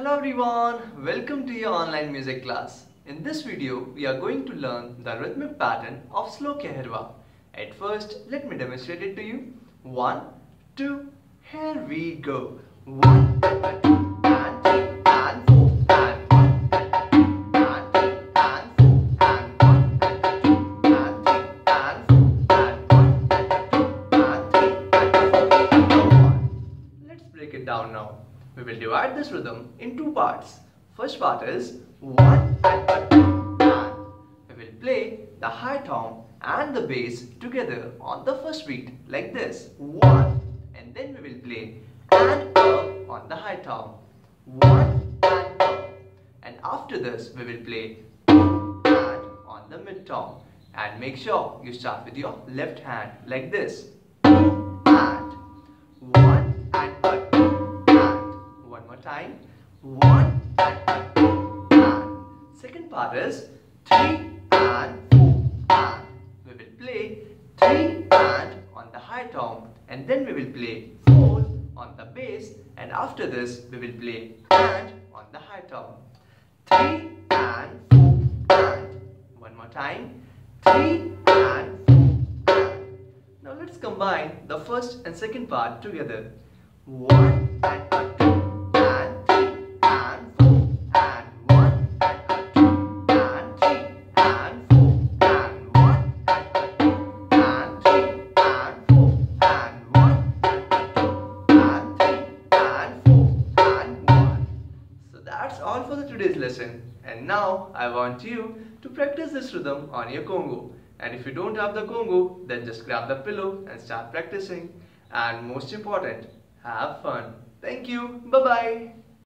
Hello everyone, welcome to your online music class. In this video, we are going to learn the rhythmic pattern of slow Keherwa. At first, let me demonstrate it to you. One, two, here we go. One, two, and three, and four, and. Let's break it down now. We will divide this rhythm in two parts. First part is 1 and 2 and. We will play the high tom and the bass together on the first beat like this. 1 and then we will play and on the high tom 1 and and after this we will play and on the mid tom and make sure you start with your left hand like this one and. Second part is three and four and. We will play three and on the high tom and then we will play four on the bass and after this we will play and on the high tom. Three and four and. One more time. Three and. Now let's combine the first and second part together. One and two that's all for the today's lesson. And now I want you to practice this rhythm on your Congo. And if you don't have the Congo, then just grab the pillow and start practicing. And most important, have fun. Thank you. Bye bye.